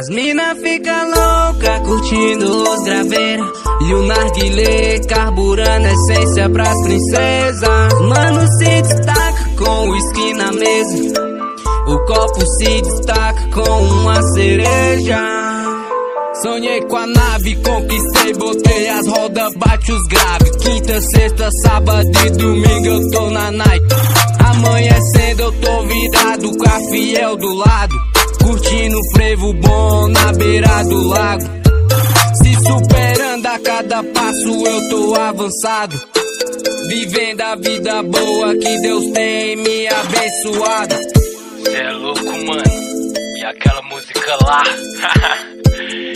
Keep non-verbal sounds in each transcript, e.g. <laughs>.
As mina fica louca curtindo os graveiros E o narguilé carburando essência pras princesas Mano se destaca com o skin na mesa O copo se destaca com uma cereja Sonhei com a nave, conquistei, botei as rodas, bate os graves. Quinta, sexta, sábado e domingo eu tô na night. Amanhecendo eu tô virado com a fiel do lado. Curtindo frevo bom na beira do lago. Se superando a cada passo eu tô avançado. Vivendo a vida boa que Deus tem me abençoado. Cê é louco, mano. E aquela música lá? <laughs>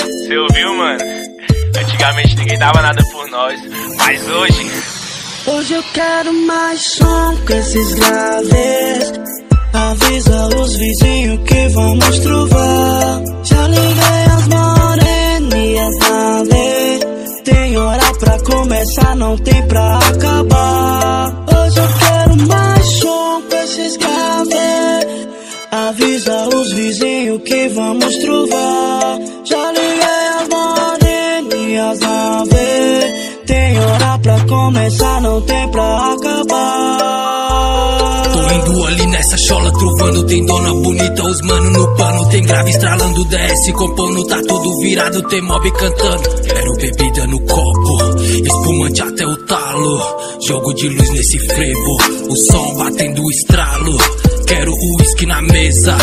Você ouviu, mano? Antigamente ninguém dava nada por nós, mas hoje. Hoje eu quero mais som com esses graves. Avisa os vizinhos que vamos trovar. Já liguei as moreninhas na lei. Tem hora pra começar, não tem pra acabar. Hoje eu quero mais som com esses. Avisa os vizinhos que vamos trovar. Já liguei indo ali nessa chola, trovando, tem dona bonita, os mano no pano, tem grave estralando, DS compondo, tá tudo virado, tem mob cantando. Quero bebida no copo, espumante até o talo, jogo de luz nesse frevo, o som batendo o estralo. Quero o uísque na mesa,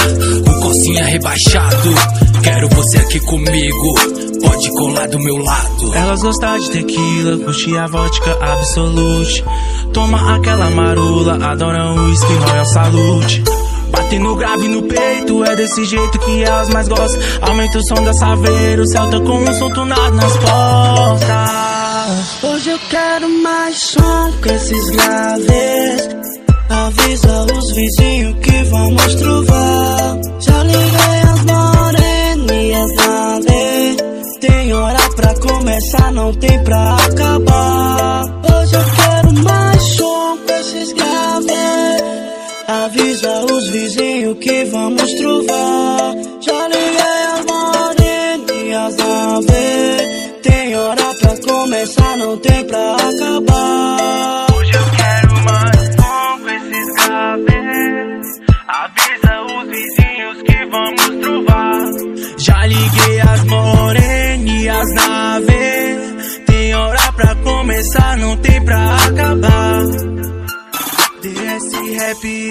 um cocinha rebaixado. Quero você aqui comigo, pode colar do meu lado. Elas gostam de tequila, curte a vodka absolute. Toma aquela marula, adoram o uísque Royal Salute. Bate no grave no peito, é desse jeito que elas mais gostam. Aumenta o som da saveira, o céu tá com um som tunado nas portas. Hoje eu quero mais som com esses graves. Avisa os vizinhos que vamos trovar. Pra começar, não tem pra acabar. Hoje eu quero mais som com esses graves. Avisa os vizinhos que vamos trovar. Já liguei as moreninhas na lei. Tem hora pra começar, não tem pra acabar. começar, não tem pra acabar. Desse rap